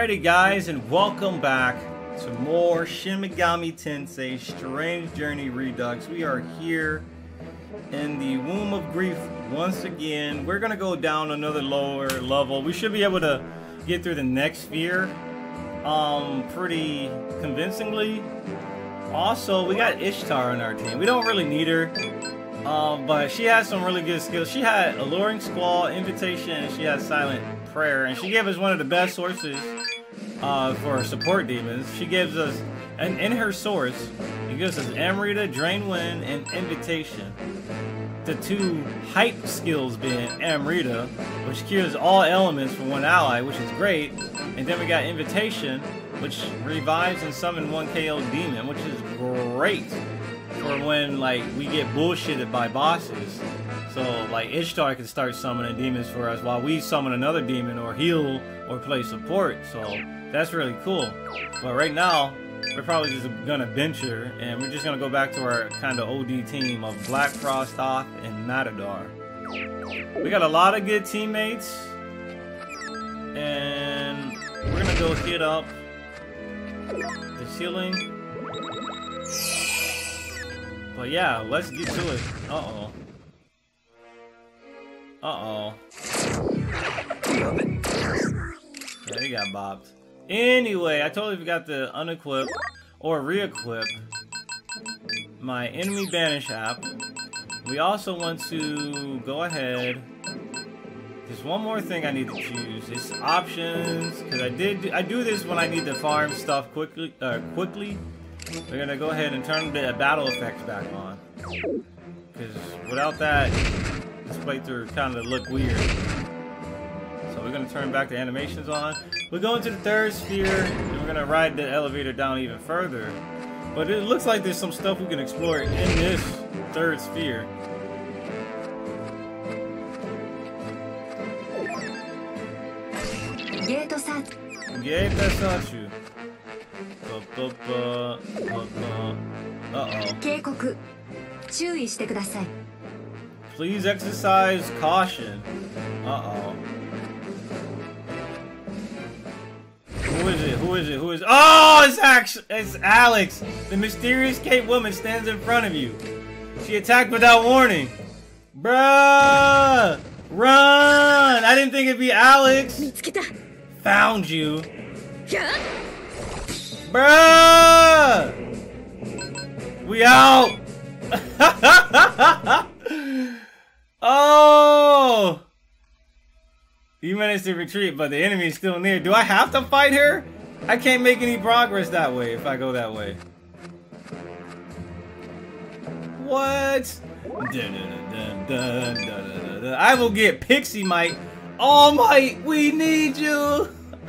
Alrighty guys, and welcome back to more Shin Megami Tensei Strange Journey Redux. We are here in the Womb of Grief once again. We're gonna go down another lower level. We should be able to get through the next sphere um, pretty convincingly. Also, we got Ishtar on our team. We don't really need her, um, but she has some really good skills. She had Alluring Squall, Invitation, and she has Silent Prayer, and she gave us one of the best sources uh, for support demons. She gives us, and in her source, it gives us Amrita, Drain Wind, and Invitation. The two hype skills being Amrita, which cures all elements for one ally, which is great. And then we got Invitation, which revives and summons one KO demon, which is great for when like we get bullshitted by bosses. So like Ishtar can start summoning demons for us while we summon another demon or heal or play support. So that's really cool. But right now, we're probably just gonna venture and we're just gonna go back to our kind of OD team of Black Frost Thoth and Matador. We got a lot of good teammates. And we're gonna go hit up the ceiling. But yeah, let's get to it. Uh-oh. Uh-oh. Yeah, he got bopped. Anyway, I totally forgot to unequip or re-equip my enemy banish app. We also want to go ahead. There's one more thing I need to choose. It's options because I did I do this when I need to farm stuff quickly. Uh, quickly. We're gonna go ahead and turn the battle effects back on because without that, this playthrough kind of look weird. So we're gonna turn back the animations on. We're going to the third sphere, and we're gonna ride the elevator down even further. But it looks like there's some stuff we can explore in this third sphere. Gate search. Gate search. Uh-oh. 警告注意してください Please exercise caution. Uh-oh. Who is it? Who is it? Who is it? Oh, it's actually it's Alex. The mysterious cape woman stands in front of you. She attacked without warning. Bruh! Run! I didn't think it'd be Alex. Found you. Bruh! We out! oh! You managed to retreat, but the enemy is still near. Do I have to fight her? I can't make any progress that way if I go that way. What? Dun, dun, dun. I will get Pixie Might. All Might, we need you!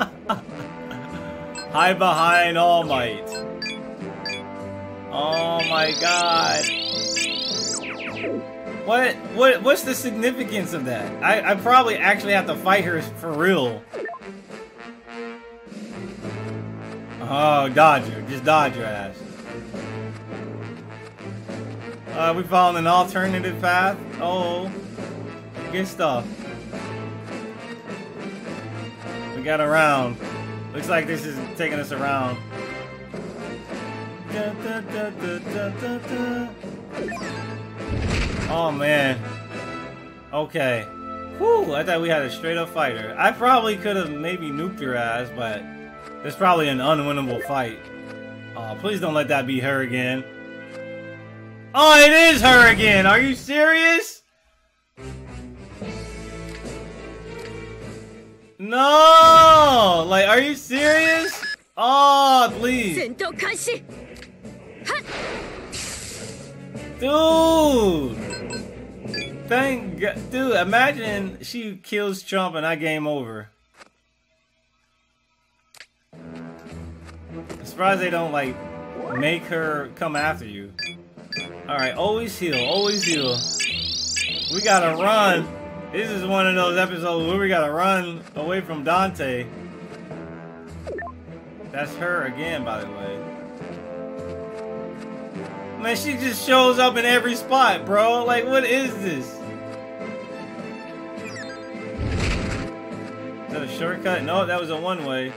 Hide behind All Might. Oh my god. What what what's the significance of that? I, I probably actually have to fight her for real. Oh, dodge her. Just dodge her ass. Uh, we found an alternative path. Oh, good stuff. We got around. Looks like this is taking us around. Da, da, da. Oh, man. Okay. Whew, I thought we had a straight-up fighter. I probably could have maybe nuked your ass, but it's probably an unwinnable fight. Oh, please don't let that be her again. Oh, it is her again! Are you serious? No! Like, are you serious? Oh, please. Dude! Dude, imagine she kills Trump and I game over. I'm surprised they don't, like, make her come after you. Alright, always heal, always heal. We gotta run. This is one of those episodes where we gotta run away from Dante. That's her again, by the way. Man, she just shows up in every spot, bro. Like, what is this? Is that a shortcut? No, that was a one-way.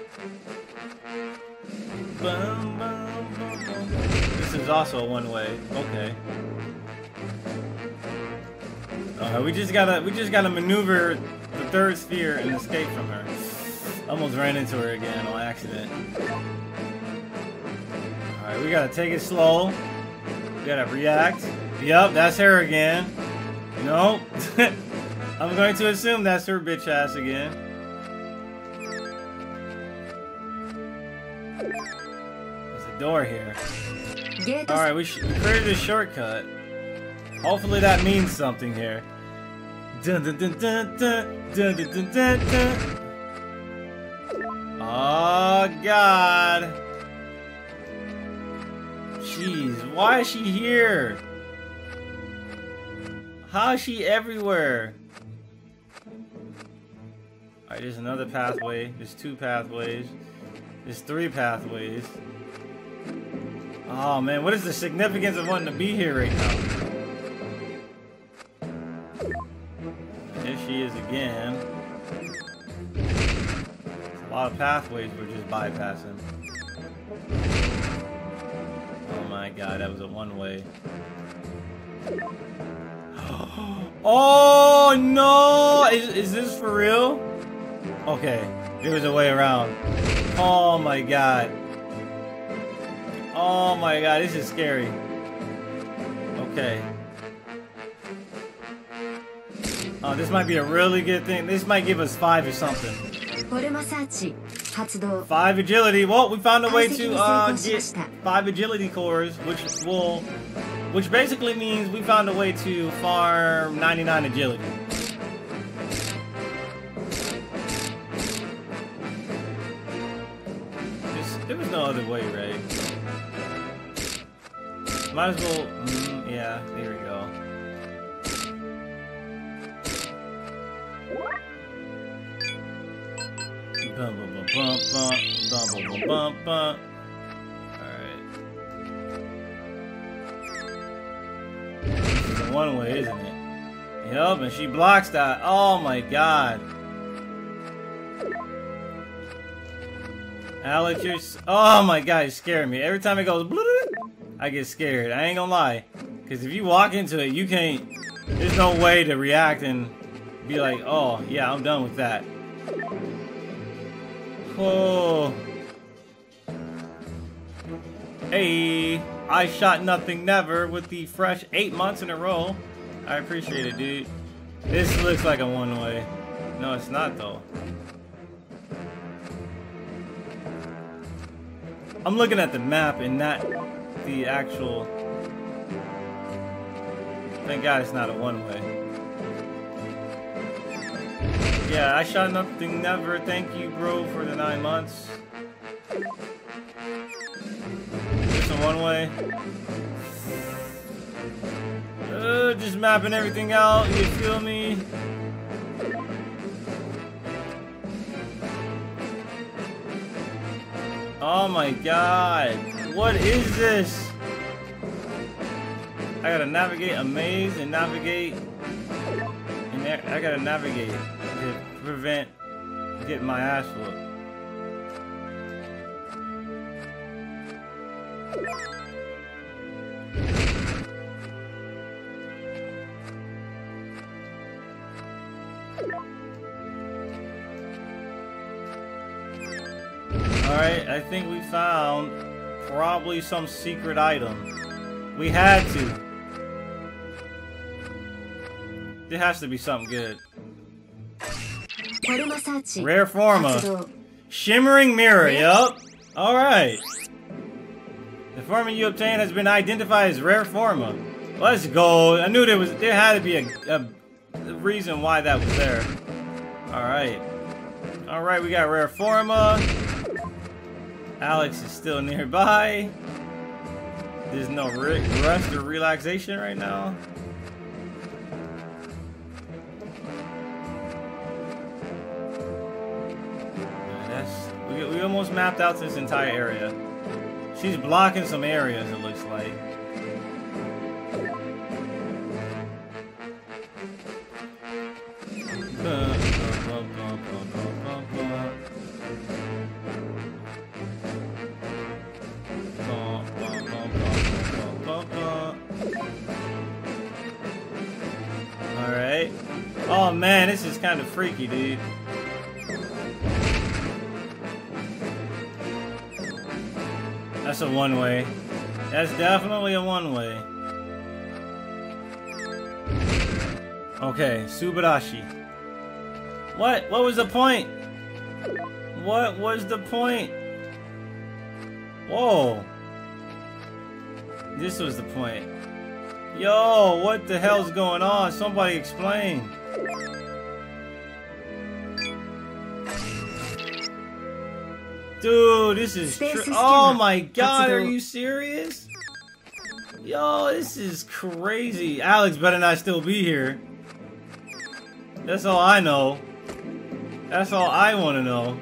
This is also a one-way. Okay. Alright, we just gotta we just gotta maneuver the third sphere and escape from her. Almost ran into her again on accident. Alright, we gotta take it slow. We gotta react. Yup, that's her again. Nope. I'm going to assume that's her bitch ass again. Door here. ゲート Alright, we, we created a shortcut. Hopefully that means something here. Dun dun dun dun dun dun dun dun dun dun. Oh god. Jeez, why is she here? How is she everywhere? Alright, there's another pathway. There's two pathways. There's three pathways. Oh man, what is the significance of wanting to be here right now? There she is again. A lot of pathways we're just bypassing. Oh my god, that was a one way. Oh no! Is, is this for real? Okay, there was a way around. Oh my god. Oh my god, this is scary. Okay. Oh, this might be a really good thing. This might give us five or something. Five agility. Well, we found a way to uh, get five agility cores, which will, which basically means we found a way to farm 99 agility. There was no other way, right? Might as well. Mm, yeah, there we go. Bum bum bum bum bum bum bum bum bum bum. Alright. One way, isn't it? Yup, and she blocks that. Oh my god. Alex, you're. Oh my god, you're scaring me. Every time it goes, I get scared. I ain't gonna lie. Because if you walk into it, you can't. There's no way to react and be like, oh, yeah, I'm done with that. Oh. Hey, I shot nothing never with the fresh eight months in a row. I appreciate it, dude. This looks like a one way. No, it's not though. I'm looking at the map and the actual. Thank God it's not a one way. Yeah, I shot nothing never. Thank you, bro, for the nine months. Just a one way. Uh, just mapping everything out. You feel me? Oh my god. What is this? I gotta navigate a maze and navigate. And I gotta navigate to prevent getting my ass whooped. Alright, I think we found probably some secret item. We had to. There has to be something good. Rare Forma. Shimmering Mirror, yup. Alright. The forma you obtained has been identified as Rare Forma. Let's go. I knew there was there had to be a, a, a reason why that was there. Alright. Alright, we got Rare Forma. Alex is still nearby. There's no rest or relaxation right now. That's we, we almost mapped out this entire area. She's blocking some areas, it looks like. Kind of freaky, dude. That's a one-way. That's definitely a one-way. Okay, Subarashi. What? What was the point? What was the point? Whoa. This was the point. Yo, what the hell's going on? Somebody explain. Dude, this is Oh my god, are you serious? Yo, this is crazy. Alex better not still be here. That's all I know. That's all I want to know.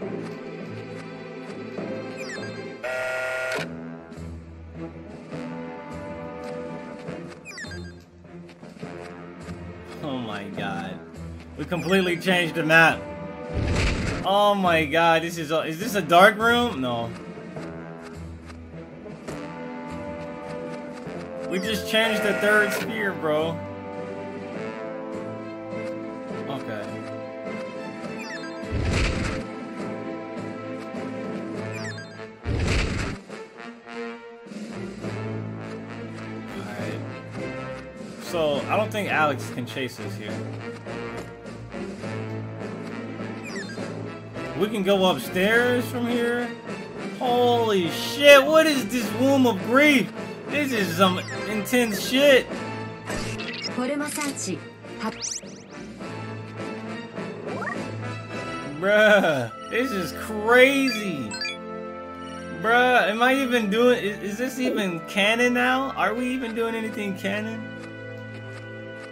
Oh my god. We completely changed the map. Oh my god, this is a, is this a dark room? No. We just changed the third sphere, bro. Okay. Alright. So, I don't think Alex can chase us here. We can go upstairs from here? Holy shit, what is this womb of grief? This is some intense shit. Bruh, this is crazy. Bruh, am I even doing, is, is this even canon now? Are we even doing anything canon?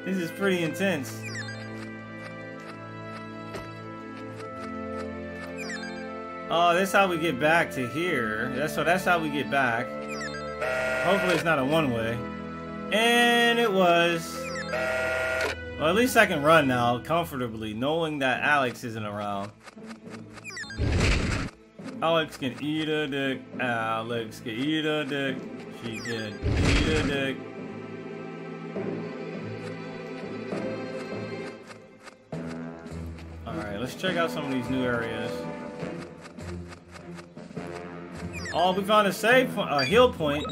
This is pretty intense. Oh, that's how we get back to here. That's so that's how we get back. Hopefully it's not a one-way. And it was. Well, at least I can run now comfortably, knowing that Alex isn't around. Alex can eat a dick. Alex can eat a dick. She can eat a dick. Alright, let's check out some of these new areas. Oh, we found a save point, a heal point.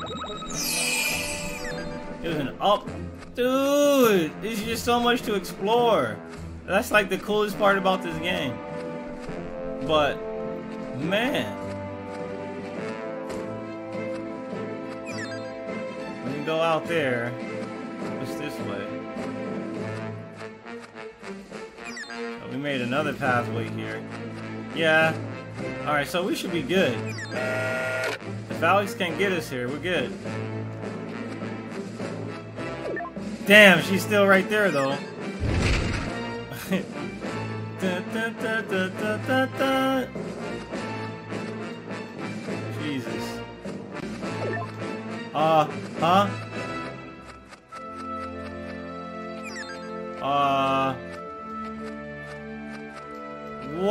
It was an up. Dude, there's just so much to explore. That's like the coolest part about this game. But, man. We can go out there. What's this way? We made another pathway here. Yeah. Alright, so we should be good. If Alex can't get us here, we're good. Damn, she's still right there, though. Jesus. Uh, huh?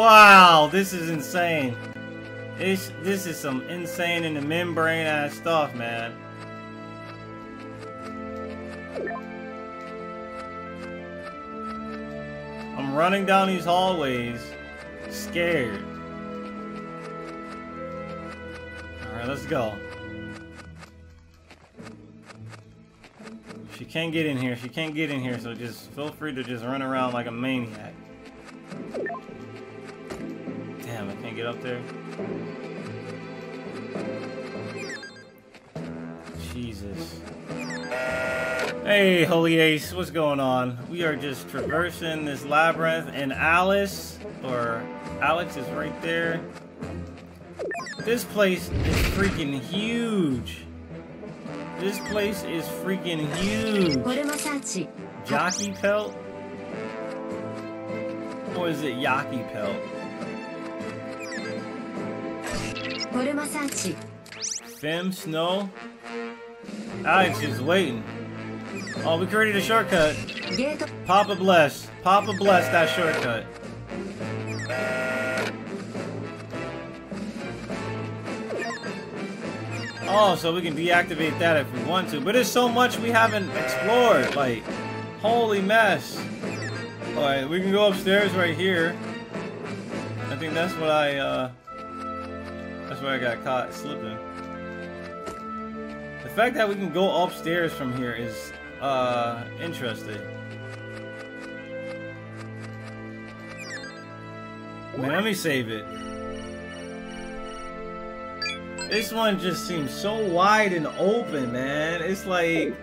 Wow, this is insane. This this is some insane in the membrane ass stuff, man. I'm running down these hallways, scared. Alright, let's go. She can't get in here. She can't get in here, so just feel free to just run around like a maniac. Damn, I can't get up there. Jesus. Hey, Holy Ace, what's going on? We are just traversing this labyrinth, and Alice, or Alex is right there. This place is freaking huge. This place is freaking huge. Jockey pelt? Or is it Yaki pelt? Fem Snow? Alex is waiting. Oh, we created a shortcut. Papa bless. Papa bless that shortcut. Oh, so we can deactivate that if we want to. But there's so much we haven't explored. Like, holy mess. Alright, we can go upstairs right here. I think that's what I, uh... That's where I got caught slipping. The fact that we can go upstairs from here is, uh, interesting. Man, let me save it. This one just seems so wide and open, man. It's like,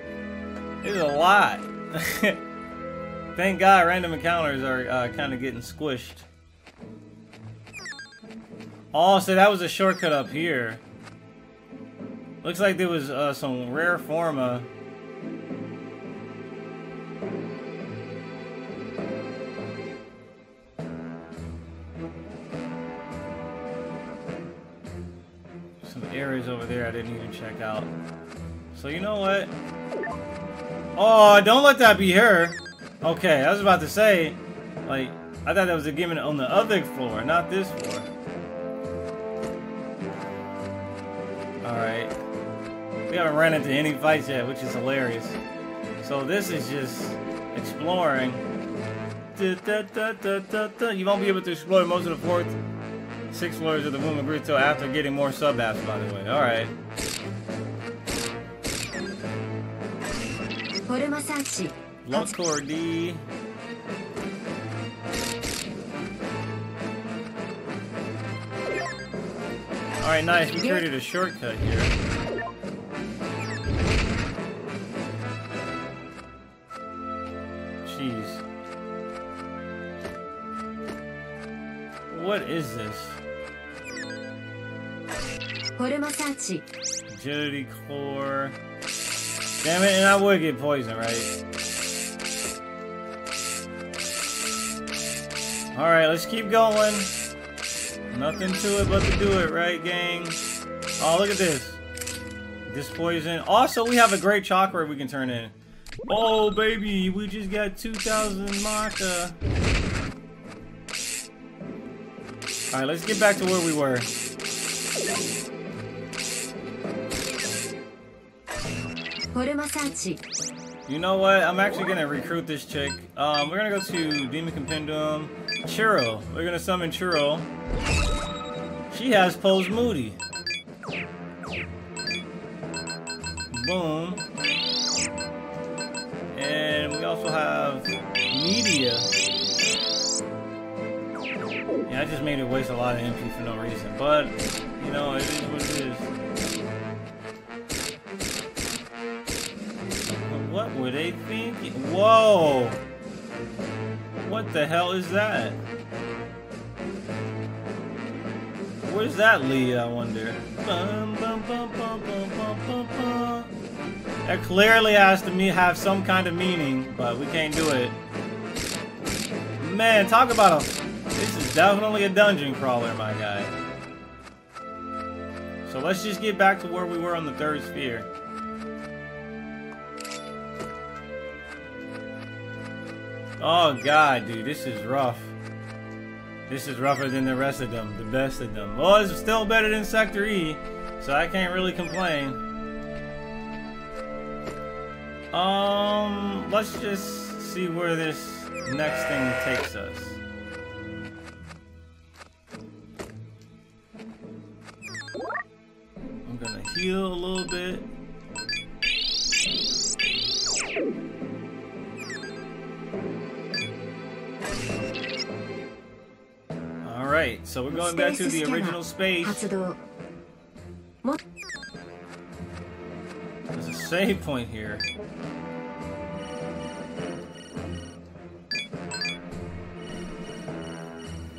it's a lot. Thank God random encounters are uh, kind of getting squished. Oh, so that was a shortcut up here. Looks like there was uh, some rare forma. Some areas over there I didn't even check out. So you know what? Oh, don't let that be her. Okay, I was about to say, like, I thought that was a given on the other floor, not this floor. Alright. We haven't ran into any fights yet, which is hilarious. So this is just exploring. Da, da, da, you won't be able to explore most of the fourth six floors of the Womb of Grief after getting more sub apps, by the way. Alright. Lock core D. Alright, nice. We created a shortcut here. Jeez. What is this? Agility core. Damn it, and I would get poisoned, right? Alright, let's keep going. Nothing to it but to do it, right, gang? Oh, look at this. This poison. Also, we have a great chakra we can turn in. Oh, baby, we just got 2,000 Macca. Alright, let's get back to where we were. You know what? I'm actually gonna recruit this chick. Um, we're gonna go to Demon Compendium. Churro. We're gonna summon Churro. She has Posumudi. Boom. And we also have Media. Yeah, I just made it waste a lot of MP for no reason. But, you know, it is what it is. What were they thinking? Whoa! What the hell is that? Where's that lead, I wonder? Bum, bum, bum. That clearly has to me have some kind of meaning, but we can't do it. Man, talk about a... This is definitely a dungeon crawler, my guy. So let's just get back to where we were on the third sphere. Oh god, dude, this is rough. This is rougher than the rest of them, the best of them. Well, it's still better than Sector E, so I can't really complain. Um, let's just see where this next thing takes us. I'm gonna heal a little bit. so we're going back to the original space. There's a save point here.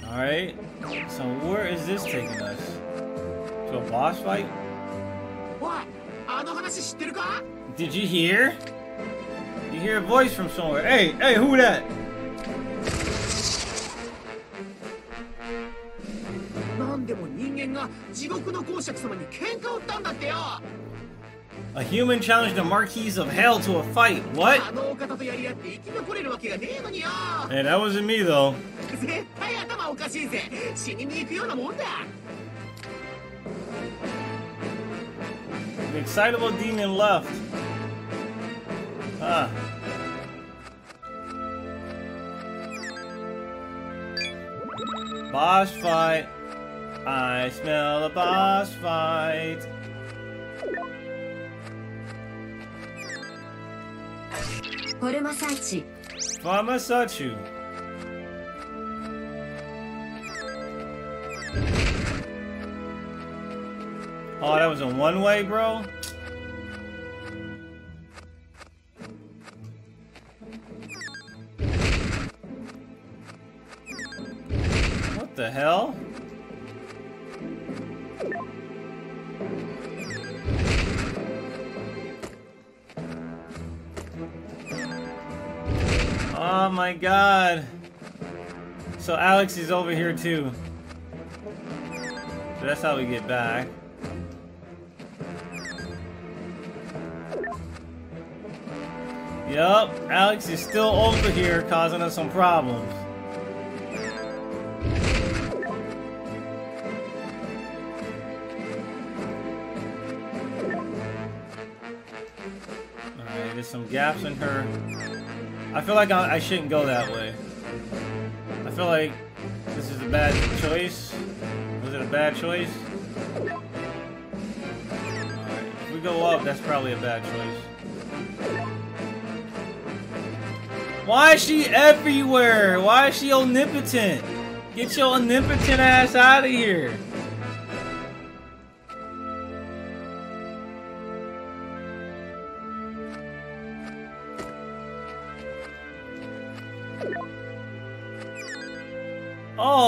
Alright, so where is this taking us? To a boss fight? Did you hear? You hear a voice from somewhere. Hey, hey, who that? A human challenged the Marquise of Hell to a fight. What? Hey, that wasn't me though. The excitable demon left. Ah. Boss fight. I smell a boss fight. Formasachi. Formasachi. Oh, that was a one-way, bro? What the hell? My god. So Alex is over here too. So that's how we get back. Yup, Alex is still over here causing us some problems. Alright, there's some gaps in her. I feel like I, I shouldn't go that way. I feel like this is a bad choice. Was it a bad choice? Alright, if we go up, that's probably a bad choice. Why is she everywhere? Why is she omnipotent? Get your omnipotent ass out of here.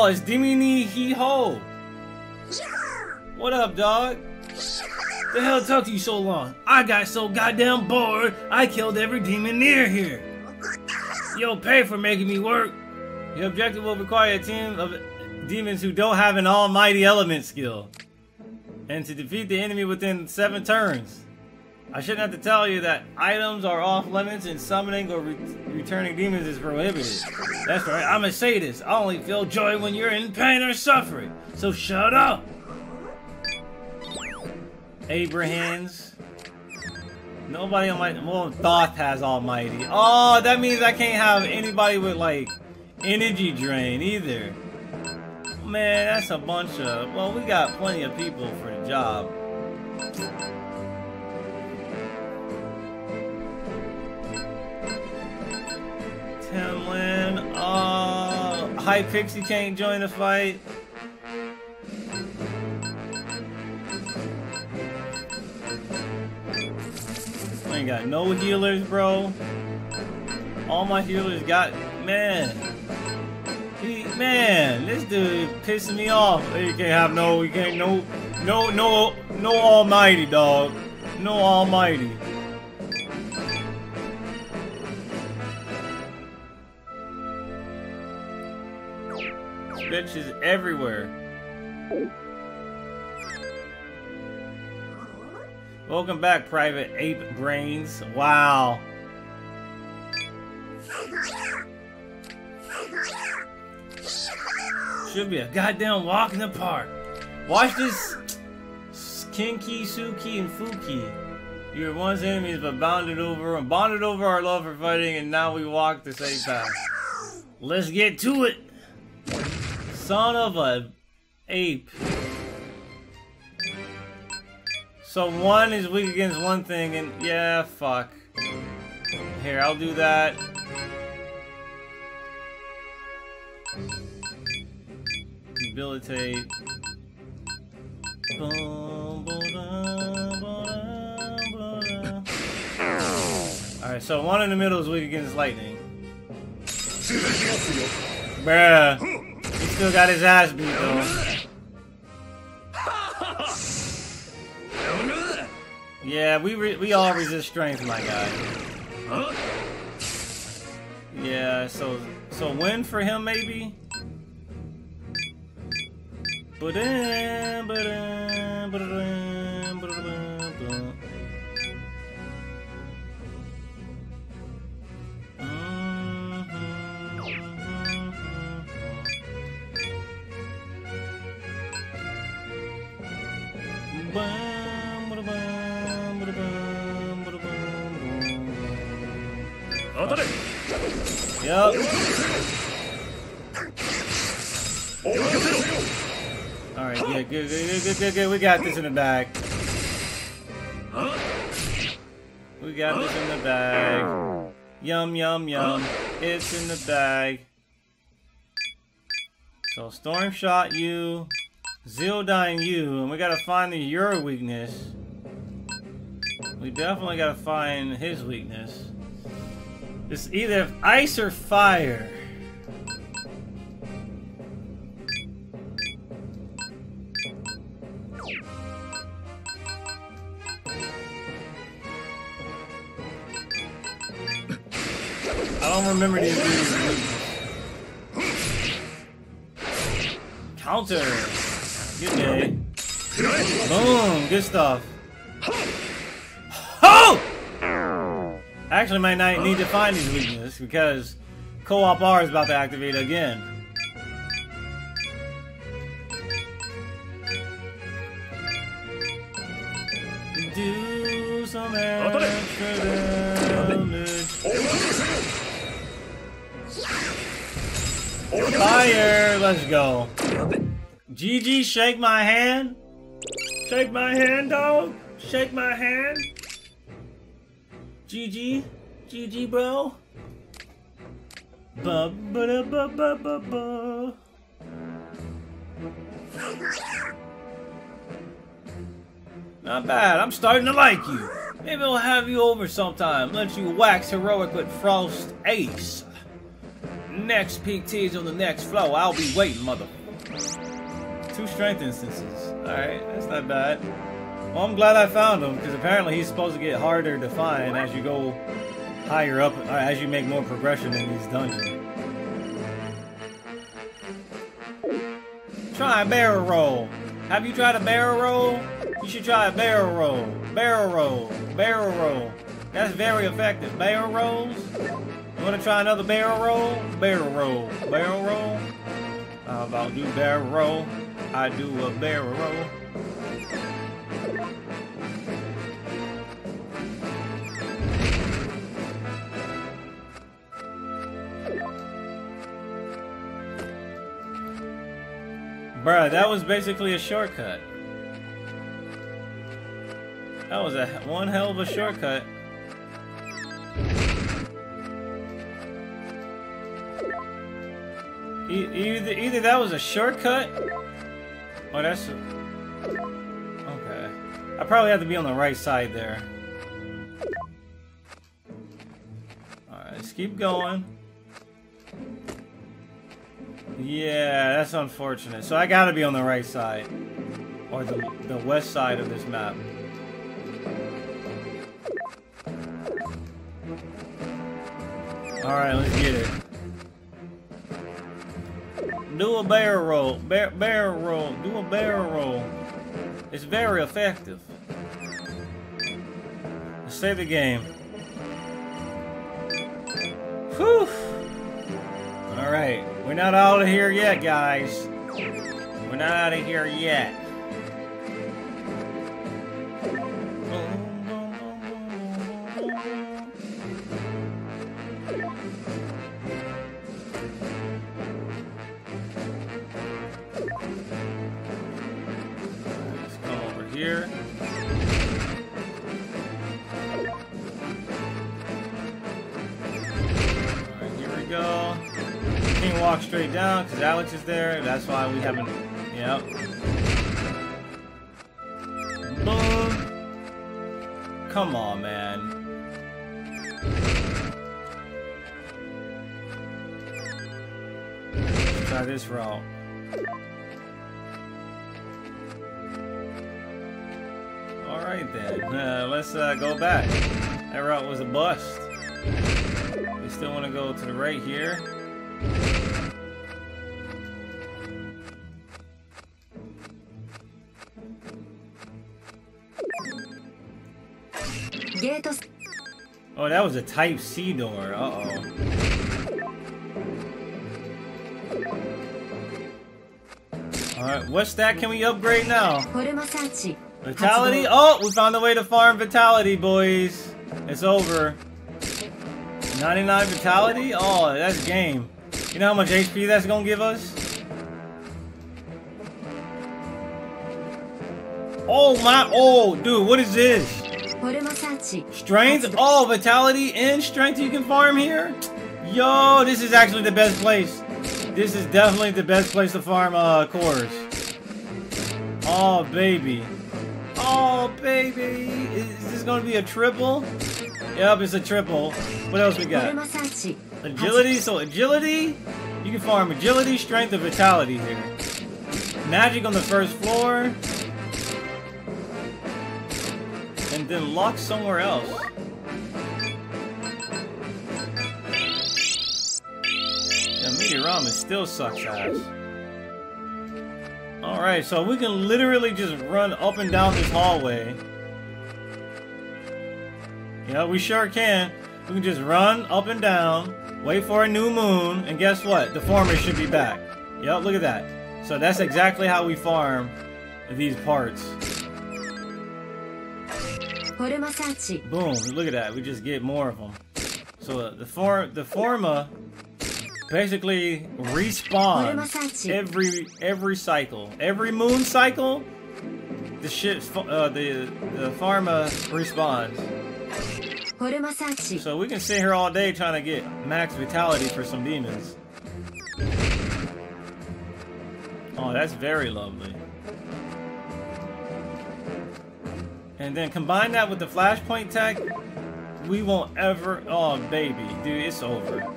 It's Demonee-Ho. What up, dog? The hell took you so long? I got so goddamn bored, I killed every demon near here. You'll pay for making me work. The objective will require a team of demons who don't have an almighty element skill. And to defeat the enemy within seven turns. I shouldn't have to tell you that items are off limits and summoning or re returning demons is prohibited. That's right, I'm a sadist. I only feel joy when you're in pain or suffering. So shut up! Abrahams. Nobody on my well Thoth has Almighty. Oh, that means I can't have anybody with like energy drain either. Man, that's a bunch of well, we got plenty of people for the job. Timlin, oh, High Pixie can't join the fight. I ain't got no healers, bro. All my healers got man. He, man, this dude pissing me off. You can't have no, you can't no, no, no, no almighty dog, no almighty. Bitch is everywhere. Welcome back, Private Ape Brains. Wow. Should be a goddamn walk in the park. Watch this Kinky, Suki, and Fuki. You were once enemies but bonded over and bonded over our love for fighting and now we walk the same path. Let's get to it. Son of a ape. So one is weak against one thing, and yeah, fuck. Here, I'll do that. Debilitate. Alright, so one in the middle is weak against lightning. Bruh. Still got his ass beat though. Yeah, we we all resist strength, my guy. Yeah, so so win for him maybe. Ba-dum, ba-dum, ba-dum, ba-dum, Alright, good, good, good, good, good, good. We got this in the bag. We got this in the bag. Yum, yum, yum. It's in the bag. So Storm shot you, Zildine you, and we gotta find the your weakness. We definitely gotta find his weakness. It's either ice or fire. I don't remember these Good stuff. Oh! Actually, might not need to find these weaknesses because Co-op R is about to activate again. Do some extra damage. Fire! Let's go. GG, shake my hand. Shake my hand, dog. Shake my hand. GG. GG, bro. Ba ba da ba ba ba ba. Not bad. I'm starting to like you. Maybe I'll have you over sometime. Let you wax heroic with Frost Ace. Next peak tease on the next flow. I'll be waiting, mother. Two strength instances. Alright, that's not bad. Well, I'm glad I found him, because apparently he's supposed to get harder to find as you go higher up, uh, as you make more progression in these dungeons. Try a barrel roll. Have you tried a barrel roll? You should try a barrel roll. Barrel roll. Barrel roll. That's very effective. Barrel rolls. You want to try another barrel roll? Barrel roll. Barrel roll. How about do barrel roll? I do a barrel roll. Bruh, that was basically a shortcut. That was a one hell of a shortcut. E either, either that was a shortcut, or that's... Okay. I probably have to be on the right side there. Alright, let's keep going. Yeah, that's unfortunate. So I gotta be on the right side. Or the, the west side of this map. Alright, let's get it. Do a barrel roll. Bar barrel roll. Do a barrel roll. It's very effective. Save the game. Whew. Alright. We're not out of here yet, guys. We're not out of here yet. Here. Alright, here we go. Can't walk straight down because Alex is there. That's why we haven't. Yep. Boom. Come on, man. Try this route. Alright then, uh, let's uh, go back. That route was a bust. We still want to go to the right here. Oh, that was a Type C door. Uh-oh. Alright, what's that? Can we upgrade now? Vitality? Oh, we found a way to farm Vitality, boys. It's over. 99 Vitality? Oh, that's game. You know how much HP that's gonna give us? Oh my, oh, dude, what is this? Strength? Oh, Vitality and Strength you can farm here? Yo, this is actually the best place. This is definitely the best place to farm, uh, cores. Oh, baby. Oh, baby! Is this gonna be a triple? Yep, it's a triple. What else we got? Agility, so agility? You can farm agility, strength, and vitality here. Magic on the first floor. And then lock somewhere else. Yeah, Meteorama still sucks ass. Alright, so we can literally just run up and down this hallway. Yeah, we sure can. We can just run up and down, wait for a new moon, and guess what? The forma should be back. Yep, look at that. So that's exactly how we farm these parts. Boom, look at that. We just get more of them. So uh, the, for the forma basically respawns every every cycle. Every moon cycle, the ship, uh, the the forma respawns. So we can sit here all day trying to get max vitality for some demons. Oh, that's very lovely. And then combine that with the flashpoint tech, we won't ever... Oh, baby. Dude, it's over.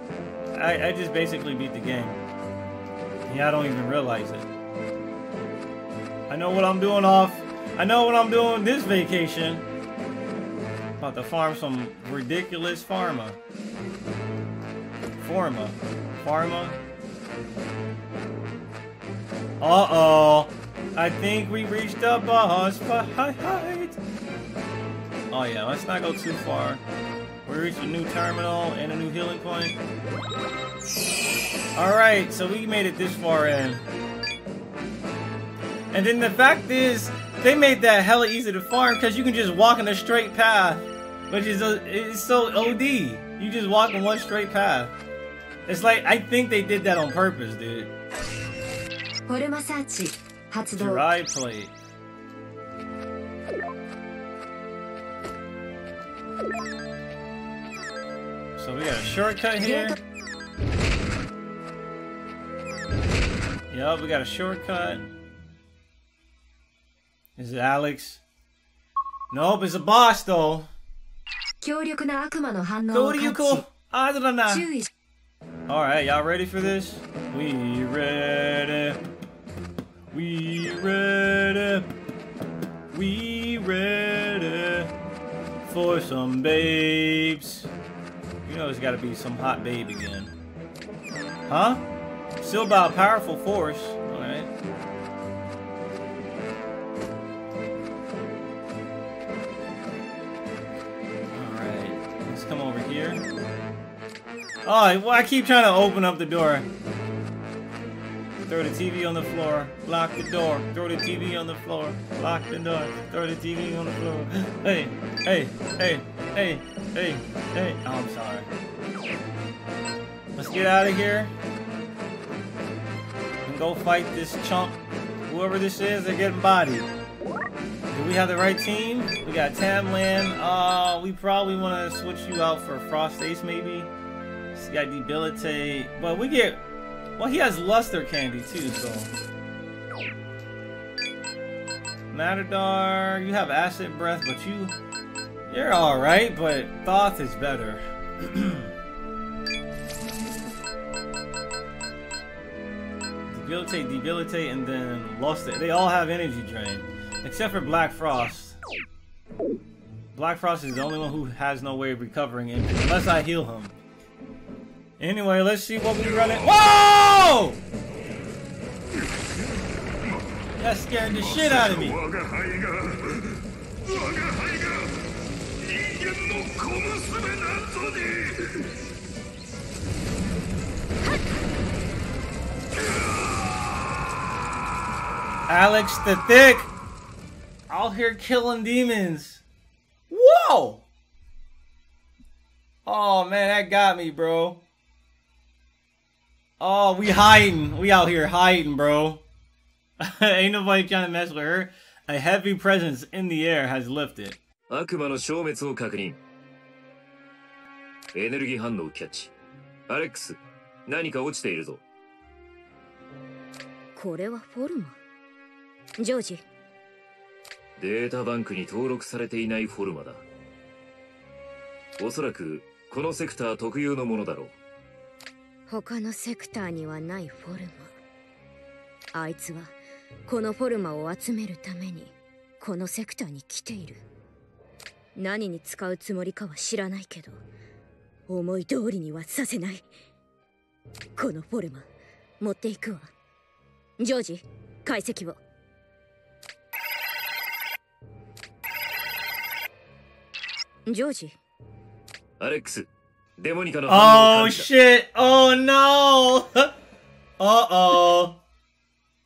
I, I just basically beat the game. Yeah, I don't even realize it. I know what I'm doing off. I know what I'm doing this vacation. About to farm some ridiculous pharma. Forma. Pharma. Uh-oh. I think we reached the boss fight. Oh yeah, let's not go too far. We reached a new terminal and a new healing point. Alright, so we made it this far in. And then the fact is, they made that hella easy to farm because you can just walk in a straight path. Which is a, it's so OD. You just walk in one straight path. It's like, I think they did that on purpose, dude. Dry plate. So we got a shortcut ゲー here. ト Yup, we got a shortcut. Is it Alex? Nope, it's a boss though. 強力な悪魔の反応を Go to you 感知 go. I don't know. 注意し Alright, y'all ready for this? We ready. We ready. We ready for some babes. Know there's gotta be some hot babe again. Huh? Still by a powerful force. Alright. Alright. Let's come over here. Oh, well, I keep trying to open up the door. Throw the TV on the floor. Lock the door. Throw the TV on the floor. Lock the door. Throw the TV on the floor. Hey, hey, hey, hey, hey, hey. Oh, I'm sorry. Let's get out of here. And go fight this chump. Whoever this is, they're getting bodied. Do we have the right team? We got Tam Lin. Uh, we probably want to switch you out for Frost Ace, maybe. He's got Debilitate. But we get... Well, he has Luster Candy, too, so... Matador, you have Acid Breath, but you... You're alright, but Thoth is better. Debilitate, Debilitate, and then lost it. They all have Energy Drain. Except for Black Frost. Black Frost is the only one who has no way of recovering it, unless I heal him. Anyway, let's see what we running. Whoa! That scared the shit out of me. Alex the Thick. Out here killing demons. Whoa! Oh man, that got me, bro. Oh, we hiding. We out here hiding, bro. Ain't nobody trying to mess with her. A heavy presence in the air has lifted. 悪魔の消滅を確認 エネルギー反応をキャッチ。アレックス何か落ちているぞ。これはフォルマ。ジョージ。データバンクに登録されていないフォルマだ。おそらくこのセクター特有のものだろう。他のセクターにはないフォルマ。あいつはこのフォルマを集めるためにこのセクターに来ている。何に使うつもりかは知らないけど思い通りにはさせないこのフォルマ持っていくわジョージ解析をジョージアレックスデモニカの反応を Oh! Oh no! Uh oh.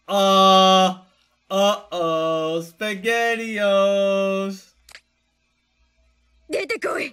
Uh. Uh oh. Spaghettios. 出てこい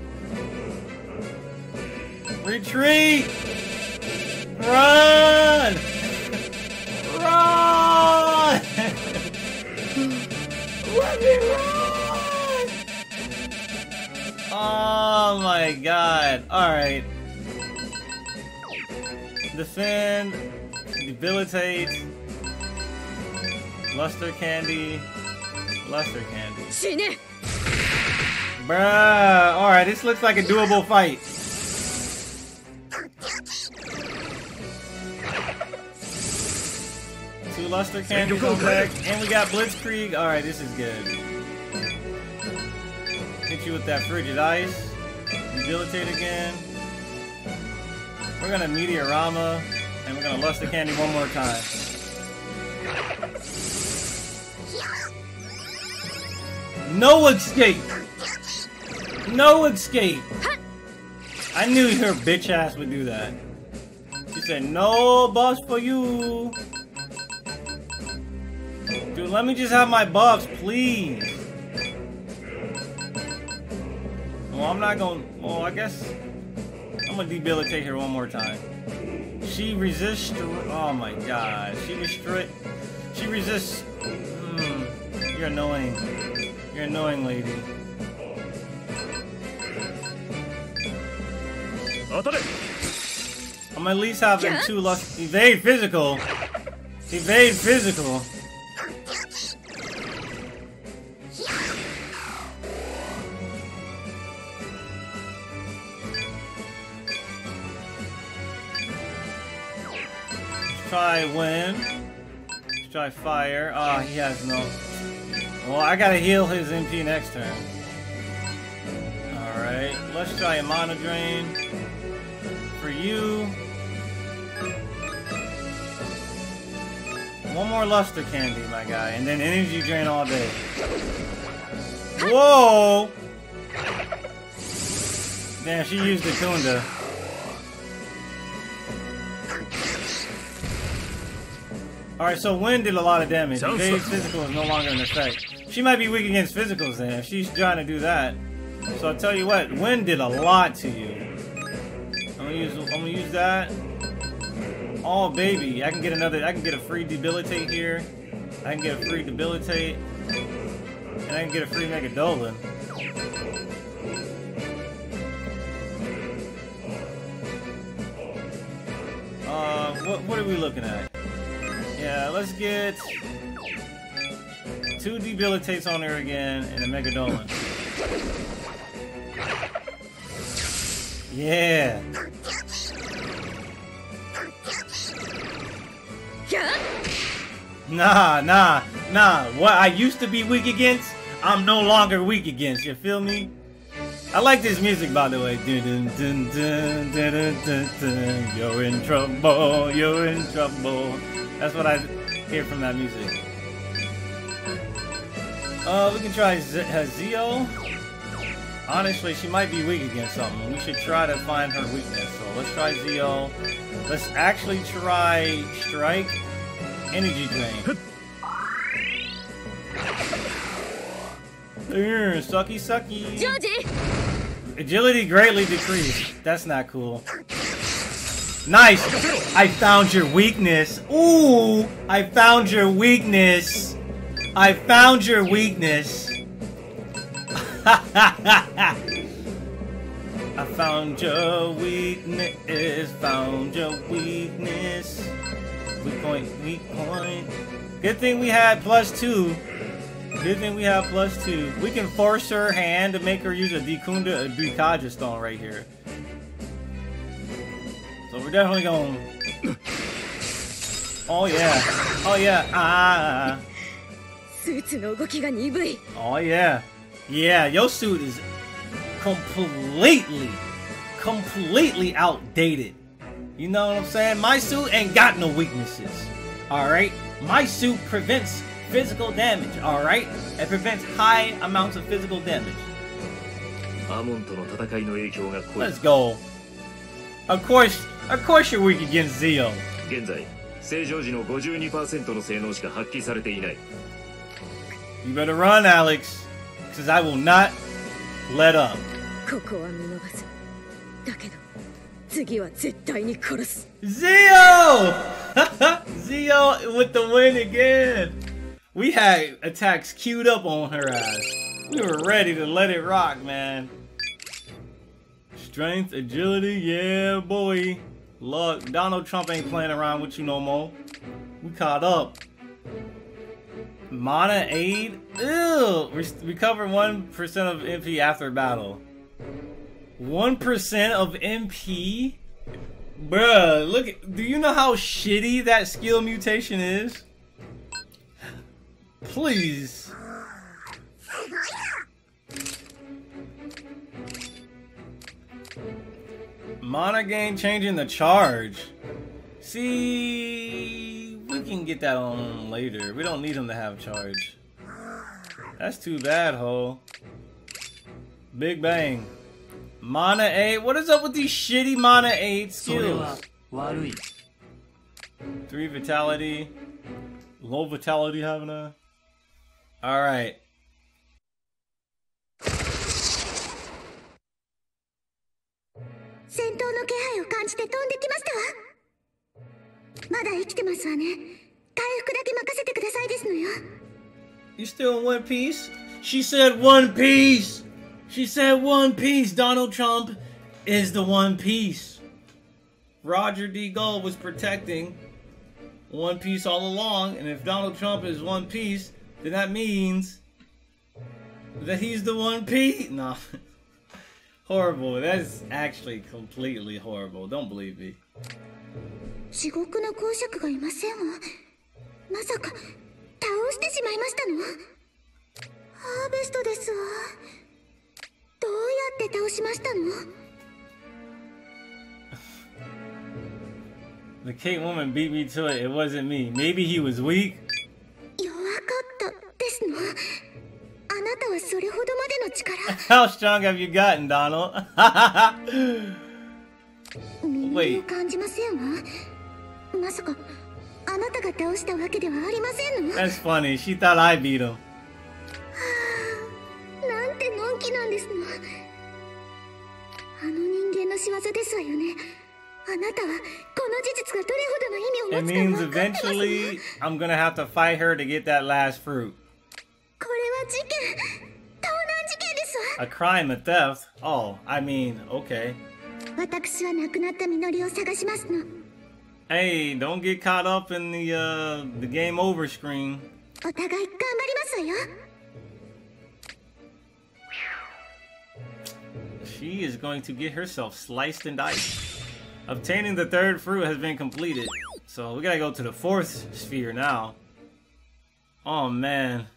Retreat. Run. Run. Let me run. Oh my god. Alright. Defend. Debilitate. Luster candy. Luster candy. Bruh. Alright, this looks like a doable fight. Luster on deck, and we got Blitzkrieg. Alright, this is good. Hit you with that frigid ice. Debilitate again. We're gonna Meteorama, and we're gonna luster candy one more time. No escape! No escape! I knew her bitch ass would do that. She said, no boss for you. Dude, let me just have my buffs, please. Well, I'm not going. Oh, Well, I guess... I'm gonna debilitate her one more time. She resists... Oh my god. She restrict... She resists... Mm, you're annoying. You're annoying, lady. I'm at least having two luck... Evade physical! Evade physical! Try wind. Let's try fire. Oh, he has no. Well, I gotta heal his MP next turn. Alright, let's try a mono drain for you. One more luster candy, my guy, and then energy drain all day. Whoa! Damn, she used the Kunda. Alright, so Wind did a lot of damage. Sounds like- physical is no longer in effect. She might be weak against physicals then, if she's trying to do that. So I'll tell you what, Wind did a lot to you. I'm gonna use I'm gonna use that. Oh baby, I can get another I can get a free debilitate here. I can get a free debilitate. And I can get a free Megidolaon. Uh what what are we looking at? Yeah, let's get two debilitates on her again and a Megidolaon. Yeah. Nah, nah, nah. What I used to be weak against, I'm no longer weak against. You feel me? I like this music, by the way. Dun, dun, dun. You're in trouble. You're in trouble. That's what I hear from that music. Uh, we can try Z uh, Zio. Honestly, she might be weak against something. We should try to find her weakness. So let's try Zio. Let's actually try Strike Energy Drain. Sucky sucky. Agility greatly decreased. That's not cool. Nice. I found your weakness. Ooh, I found your weakness. I found your weakness. I found your weakness. Found your weakness. Weak point, weak point. Good thing we had plus two. Good thing we have plus two. We can force her hand to make her use a Dekunda a Dekaja stone right here. So we're definitely going. Oh yeah. Oh yeah. Ah. Oh yeah. Yeah, your suit is completely, completely outdated. You know what I'm saying? My suit ain't got no weaknesses. Alright? My suit prevents physical damage, alright? It prevents high amounts of physical damage. Let's go. Of course, of course you're weak against Zio. 現在、正常時の52%の性能しか発揮されていない。You better run, Alex, because I will not let up. ここは見逃す。だけど、次は絶対に殺す。Zio! Zio with the win again! We had attacks queued up on her ass. We were ready to let it rock, man. Strength, agility, yeah, boy. Look, Donald Trump ain't playing around with you no more. We caught up. Mana aid? Ew! Re- recover 1% of MP after battle. 1% of MP? Bruh, look, do you know how shitty that skill mutation is? Please. Monogame changing the charge. See, we can get that on later. We don't need him to have charge. That's too bad, ho. Big Bang. Mana Aid. What is up with these shitty Mana Aid skills? Three Vitality. Low Vitality having a... Alright. 配を感じて飛んできましたわまだ生きてますわね回復だけ任せてくださいですのよ You still in one piece? She said one piece! She said one piece! Donald Trump is the one piece. Roger D. Gold was protecting one piece all along, and if Donald Trump is one piece, then that means that he's the one piece. No. horrible. That's actually completely horrible. Don't believe me. 地獄の公爵がいませんわまさか倒してしまいましたのハーベストですわどうやって倒しましたの The king woman beat me to it. It wasn't me. Maybe he was weak. 弱かったですのあな たはそれほどまでの力 How strong have you gotten, Donald? 耳.を感じませんわまさかあなたが倒したわけではありませんの That's funny. She thought I beat him. なんてのんきなんですのあの人間の仕業ですわよねあなたはこの事実がどれほどの意 It 味を means 持つか分かってますの eventually I'm gonna have to fight her to get that last fruit. A crime, a theft? Oh, I mean, okay. Hey, don't get caught up in the uh, the game over screen. She is going to get herself sliced and diced. Obtaining the third fruit has been completed. So we gotta go to the fourth sphere now. Oh man.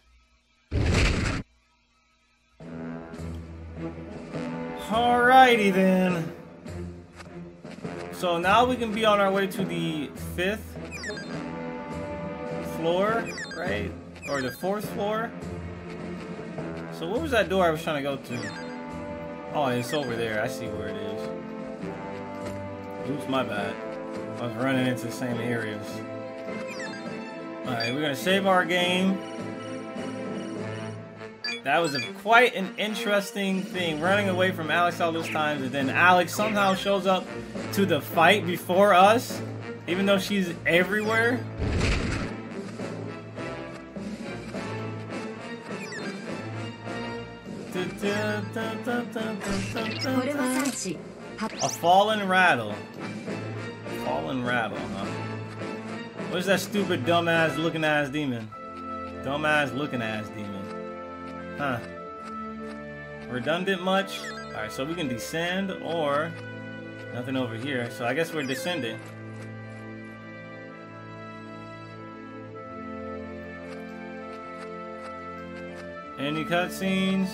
Alrighty then. So now we can be on our way to the fifth floor, right? Or the fourth floor? So what was that door I was trying to go to? Oh, it's over there. I see where it is. Oops, my bad. I was running into the same areas. Alright, we're gonna save our game. That was a, quite an interesting thing, running away from Alex all those times, and then Alex somehow shows up to the fight before us, even though she's everywhere. A fallen rattle. Fallen rattle, huh? What's that stupid dumbass looking ass demon? Dumbass looking ass demon. Huh. Redundant much? Alright, so we can descend or... Nothing over here, so I guess we're descending. Any cutscenes?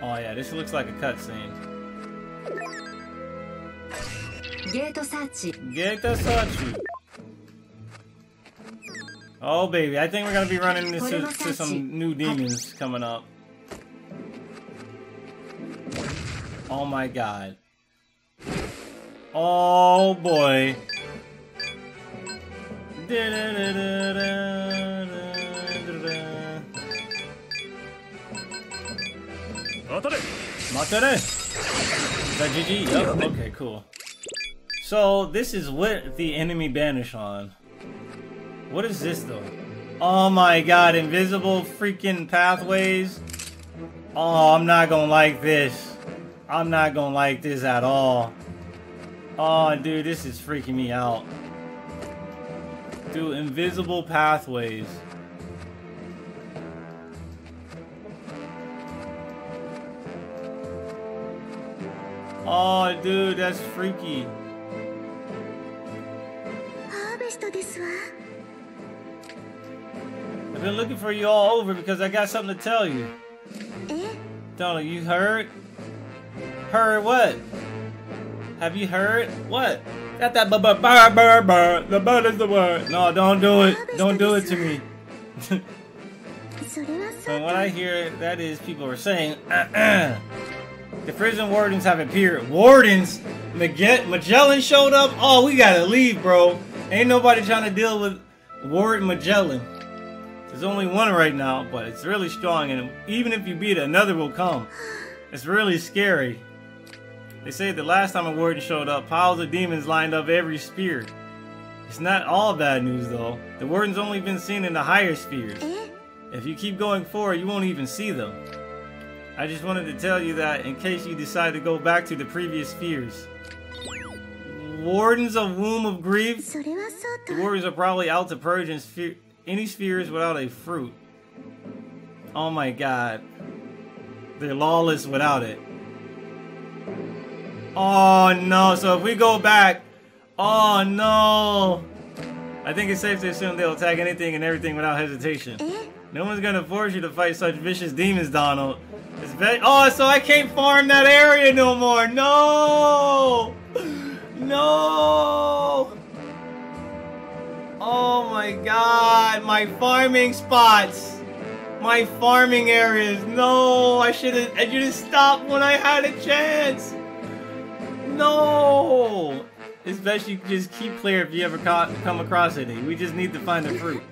Oh yeah, this looks like a cutscene. Gate Sachi. Gate Sachi. Oh baby, I think we're gonna be running into to some new demons coming up. Oh my god. Oh boy. Matare. Is that GG? Yep. Okay, cool. So this is what the enemy banish on. What is this though? Oh my god, invisible freaking pathways. Oh, I'm not gonna like this. I'm not gonna like this at all. Oh, dude, this is freaking me out. Dude, invisible pathways. Oh, dude, that's freaky. been looking for you all over because I got something to tell you. Donna, you heard? Heard what? Have you heard? What? Got that bur bur bur bur bur. The bird is the word. No, don't do it. Don't do it to me. From what I hear, that is people are saying, uh -uh. The prison wardens have appeared. Wardens? Magellan showed up? Oh, we gotta leave, bro. Ain't nobody trying to deal with Ward Magellan. There's only one right now, but it's really strong, and even if you beat it, another will come. It's really scary. They say the last time a warden showed up, piles of demons lined up every spear. It's not all bad news, though. The warden's only been seen in the higher spheres. If you keep going forward, you won't even see them. I just wanted to tell you that in case you decide to go back to the previous spheres. Wardens of Womb of Grief? The wardens are probably out to purge and sphere any spheres without a fruit. Oh my god. They're lawless without it. Oh no, so if we go back. Oh no. I think it's safe to assume they'll attack anything and everything without hesitation. Eh? No one's gonna force you to fight such vicious demons, Donald. It's very- oh, so I can't farm that area no more. No, no. Oh my God, my farming spots, my farming areas. No, I should have. I should have stopped when I had a chance. No. You just keep clear if you ever come across any. We just need to find the fruit.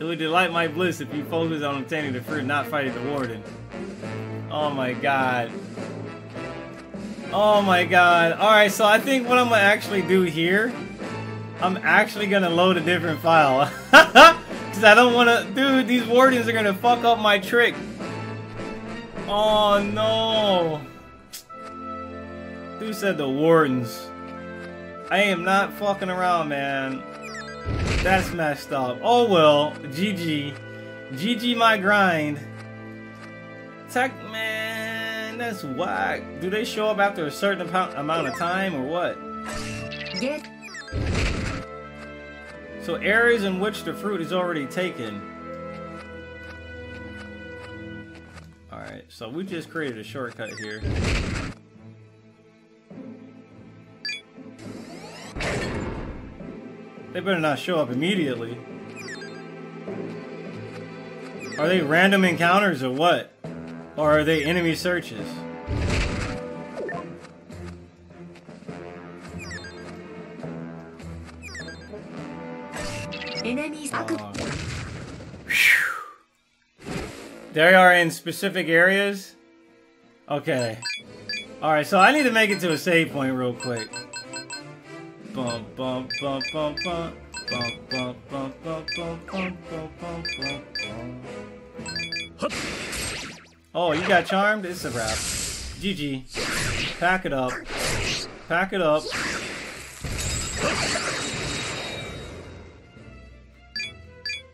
It would delight my bliss if you focus on obtaining the fruit, not fighting the warden. Oh my god. Oh my god. Alright, so I think what I'm gonna actually do here, I'm actually gonna load a different file. Because I don't wanna. Dude, these wardens are gonna fuck up my trick. Oh no. Who said the wardens? I am not fucking around, man. That's messed up. Oh well, GG. GG my grind. Tech man, that's whack. Do they show up after a certain amount of time or what? ゲー So areas in which the fruit is already taken. Alright, so we just created a shortcut here. They better not show up immediately. Are they random encounters or what? Or are they enemy searches? Enemies. Uh, They are in specific areas? Okay. Alright, so I need to make it to a save point real quick. Oh, you got charmed? It's a wrap. GG. Pack it up. Pack it up.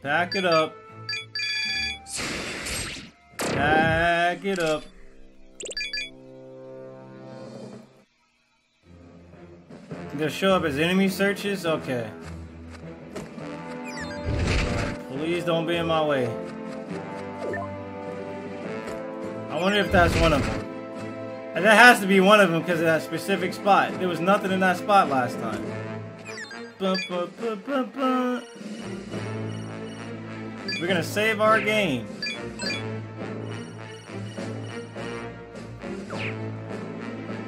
Pack it up. Pack it up. They'll show up as enemy searches? Okay. Please don't be in my way. I wonder if that's one of them. And that has to be one of them because of that specific spot. There was nothing in that spot last time. We're gonna save our game.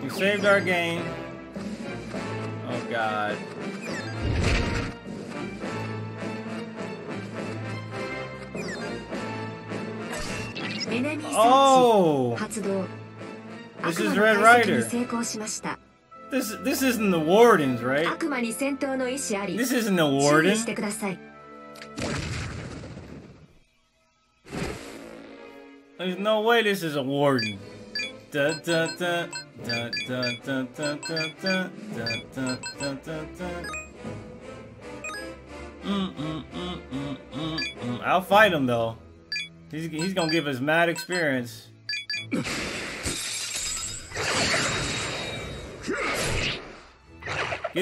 We saved our game. Oh god. Oh! This is Red Rider. This this isn't the Wardens, right? This isn't the Warden. There's no way this is a warden. I'll fight him though. He's he's gonna give us mad experience. Good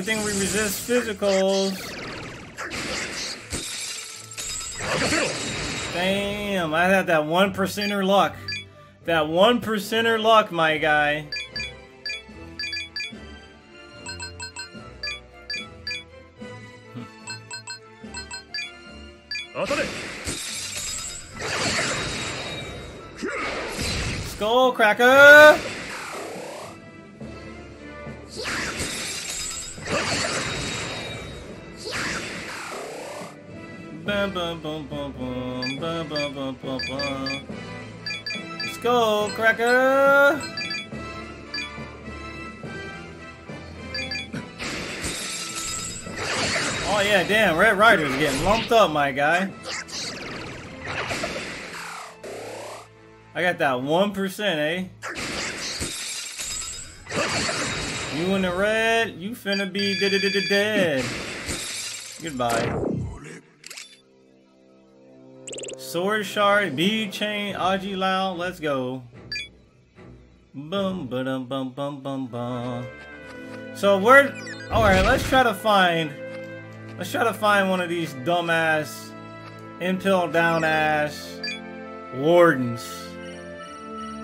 thing we resist physicals. Damn, I had that one percenter luck. That one percenter luck, my guy. Skull bum. go, cracker. Oh yeah, damn, Red Rider's getting lumped up, my guy. I got that 1%, eh? You in the red, you finna be dead. Goodbye. Sword shard, Bead Chain, Aji Lao, let's go. Boom, ba dum bum bum bum bum. So we're alright, let's try to find let's try to find one of these dumbass impel down ass wardens.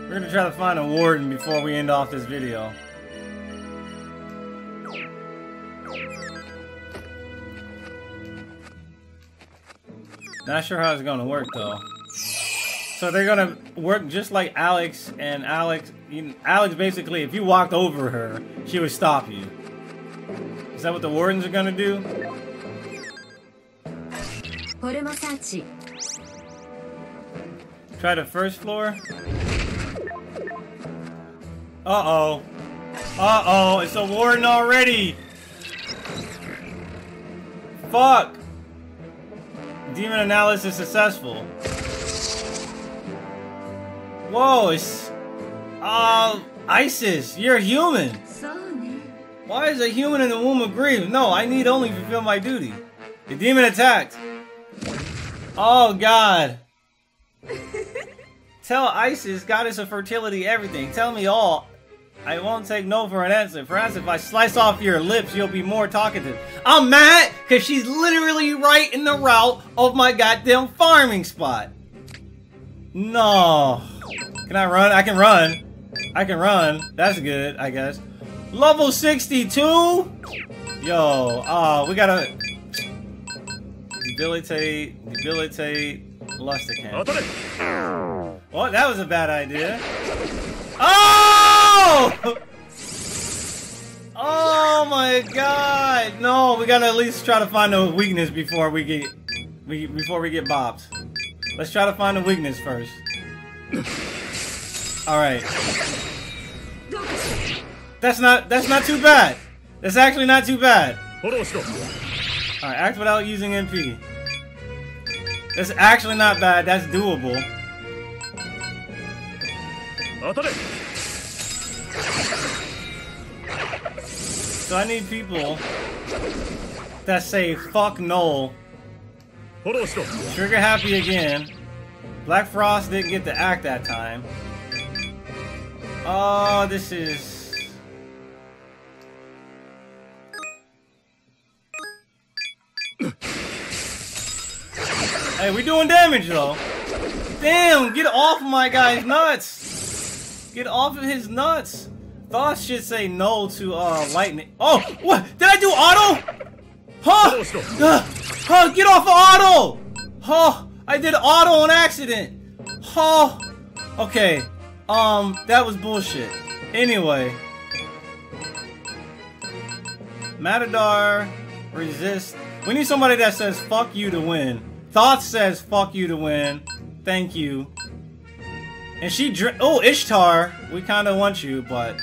We're gonna try to find a warden before we end off this video. Not sure how it's gonna work though. So they're gonna work just like Alex and Alex. You, Alex basically, if you walked over her, she would stop you. Is that what the wardens are gonna do? Try the first floor. Uh-oh. Uh-oh, it's a warden already! Fuck! Demon analysis successful. Whoa, it's... Uh, Isis, you're human. Why is a human in the womb of grief? No, I need only fulfill my duty. The demon attacked. Oh, God. Tell Isis, goddess of fertility, everything. Tell me all. I won't take no for an answer. For Perhaps if I slice off your lips, you'll be more talkative. I'm mad because she's literally right in the route of my goddamn farming spot. No. Can I run? I can run. I can run. That's good, I guess. Level 62? Yo, uh, we gotta... Debilitate, debilitate, Lustican. Oh, that was a bad idea. Oh! Oh my god! No, we gotta at least try to find a weakness before we get we before we get bopped. Let's try to find a weakness first. Alright. That's not that's not too bad. That's actually not too bad. Alright, act without using MP. That's actually not bad, that's doable. So I need people that say fuck Noel. Trigger happy again. Black Frost didn't get to act that time. Oh, this is... hey, we doing damage though. Damn, get off my guy's nuts! Get off of his nuts! Thoughts should say no to uh lightning. Oh, what? Did I do auto? Huh? Uh, huh, get off of auto! Huh, I did auto on accident. Huh. Okay. Um, that was bullshit. Anyway. Matador, resist. We need somebody that says fuck you to win. Thoth says fuck you to win. Thank you. And she dr- Oh, Ishtar. We kind of want you, but.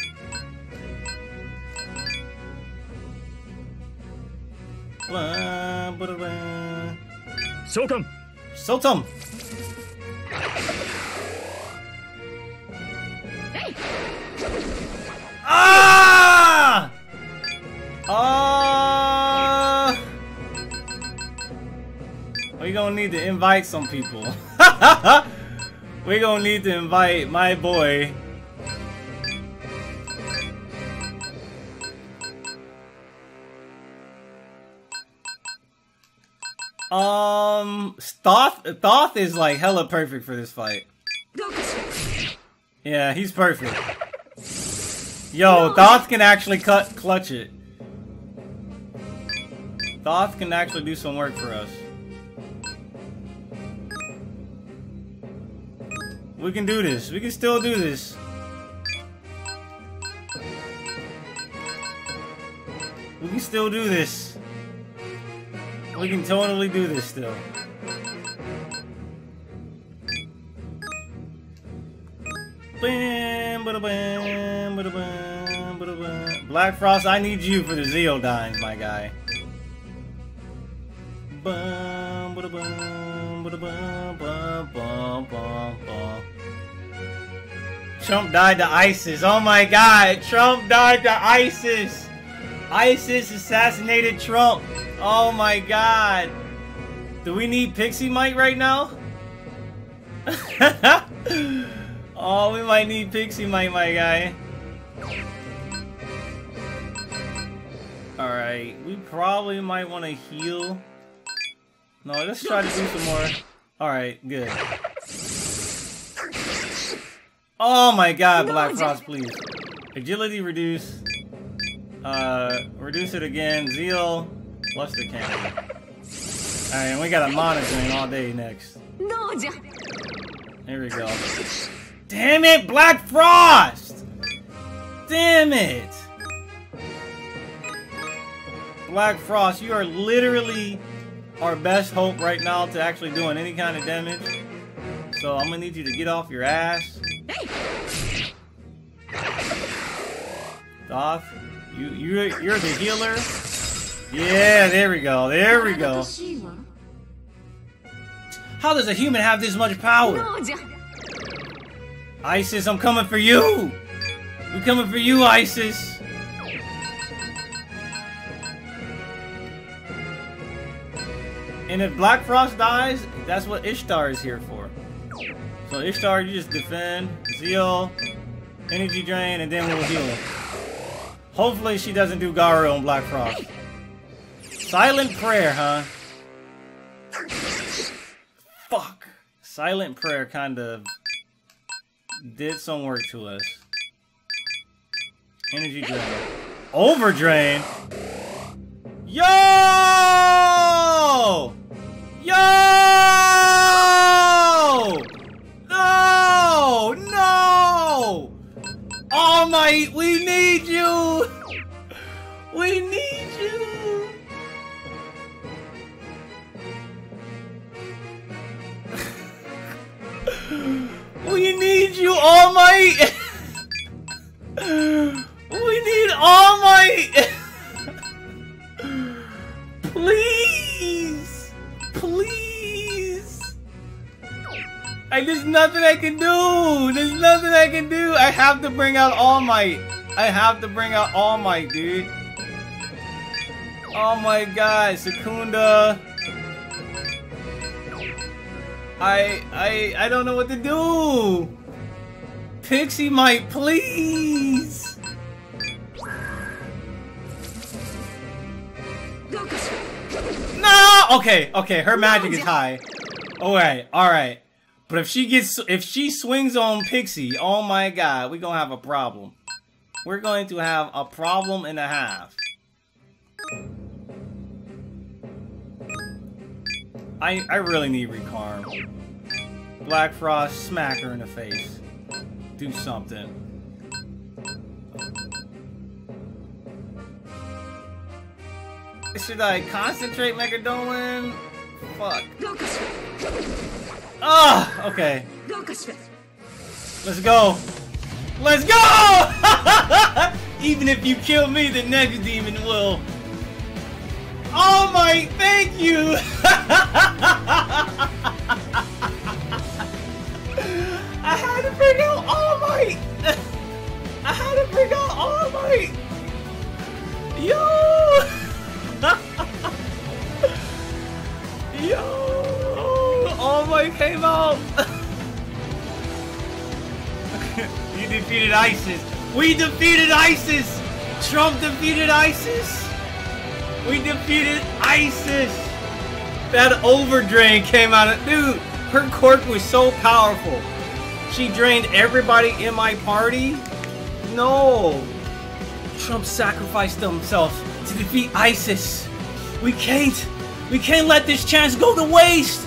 喚 Sultum. Ah! Ah! we gonna need to invite some people. we gonna need to invite my boy. Um, Thoth, Thoth is like hella perfect for this fight. Yeah, he's perfect. Yo, Thoth can actually cut clutch it. Thoth can actually do some work for us. We can do this. We can still do this. We can still do this. We can totally do this still. Bam, bada bam, bada bam, bada bam. Black Frost, I need you for the Ziodynes, my guy. Bum, bada bum, bada bum, bum, bum, bum, bum. Trump died to ISIS. Oh my god, Trump died to ISIS. ISIS assassinated Trump. Oh my god. Do we need Pixie Mike right now? oh, we might need Pixie Mike, my guy. Alright, we probably might want to heal. No, let's try to do some more. Alright, good. Oh my god, Black Frost, please. Agility reduce. Uh, reduce it again. Zio. Luster the cannon. Alright, and we got a monitoring all day next. Here we go. Damn it, Black Frost! Damn it! Black Frost, you are literally our best hope right now to actually doing any kind of damage. So I'm gonna need you to get off your ass. Thoth. You you you're the healer. Yeah, there we go. There we go. How does a human have this much power? Isis, I'm coming for you. We're coming for you, Isis. And if Black Frost dies, that's what Ishtar is here for. So Ishtar, you just defend, Zeal, energy drain, and then we'll heal. Hopefully she doesn't do Garu on Black Frost. Silent Prayer, huh? Fuck. Silent Prayer kind of did some work to us. Energy drain. Overdrain? Yo! Yo! No! No! All Might, we need you! We need you! we need you, All Might! we need All Might! Please! Please! I, there's nothing I can do! There's nothing I can do! I have to bring out All Might. I have to bring out All Might, dude. Oh my god, Secunda. I, I, I don't know what to do. Pixie Might, please. No! Okay, okay, her magic is high. Alright, alright. But if she gets, if she swings on Pixie, oh my god, we're gonna have a problem. We're going to have a problem and a half. I, I really need Recarm. Black Frost, smack her in the face. Do something. Should I concentrate Megidolaon? Fuck. Ah, oh, okay. Let's go. Let's go! Even if you kill me, the next demon will. Oh my, thank you! I had to bring out All Might! I had to bring out All Might! Yo! Yo! All Might came out! you defeated ISIS! We defeated ISIS! Trump defeated ISIS! We defeated ISIS! That overdrain came out of dude. Her quirk was so powerful. She drained everybody in my party. No. Trump sacrificed himself to defeat ISIS. We can't. We can't let this chance go to waste.